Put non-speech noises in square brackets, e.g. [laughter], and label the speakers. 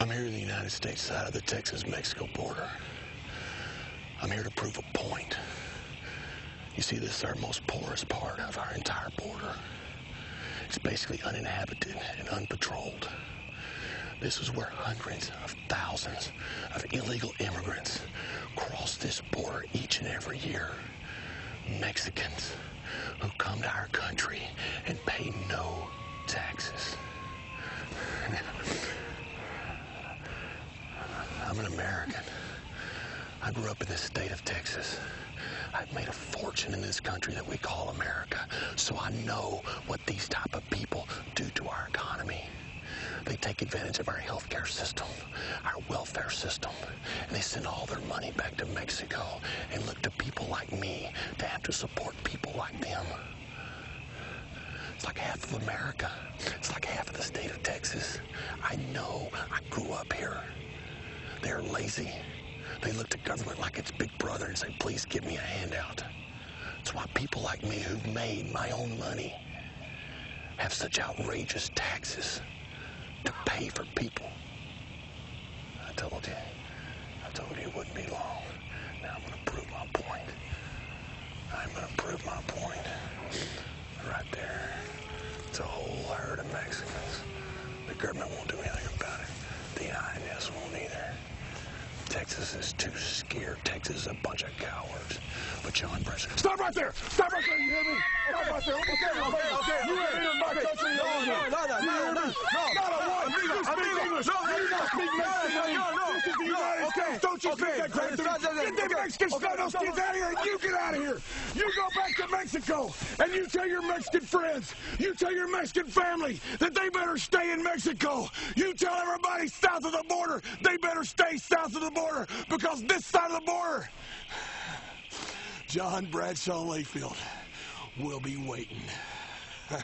Speaker 1: I'm here in the United States side of the Texas-Mexico border. I'm here to prove a point. You see, this is our most porous part of our entire border. It's basically uninhabited and unpatrolled. This is where hundreds of thousands of illegal immigrants cross this border each and every year. Mexicans who come to our country and pay no taxes. I'm an American. I grew up in the state of Texas. I've made a fortune in this country that we call America, so I know what these type of people do to our economy. They take advantage of our healthcare system, our welfare system, and they send all their money back to Mexico and look to people like me to have to support people like them. It's like half of America. It's like half of the state of Texas. I know. I grew up here. They're lazy. They look to government like it's big brother and say, please give me a handout. That's why people like me who've made my own money have such outrageous taxes to pay for people. I told you. I told you it wouldn't be long. Now I'm going to prove my point. I'm going to prove my point. Right there. It's a whole herd of Mexicans. The government Texas is too scared. Texas is a bunch of cowards. But John Brett.
Speaker 2: Stop right there! Stop right there, you hear me? Stop right there okay. You ain't in my country.
Speaker 3: No, no, no, no, no, no, no.
Speaker 2: Not a one. You
Speaker 3: No,
Speaker 2: You don't speak Mexican.
Speaker 3: no, no,
Speaker 2: This is the
Speaker 3: no,
Speaker 2: United
Speaker 3: okay,
Speaker 2: States. Don't you
Speaker 3: okay.
Speaker 2: speak that crap to
Speaker 3: Stop, stop,
Speaker 2: me. Get them
Speaker 3: okay,
Speaker 2: Mexicans,
Speaker 3: okay,
Speaker 2: out of here, and you get out of here. You go back to Mexico, and you tell your Mexican friends, you tell your Mexican family that they better stay in Mexico. You tell everybody south of the border they better stay south of the border because this side of the border, John Bradshaw Layfield will be waiting. [laughs]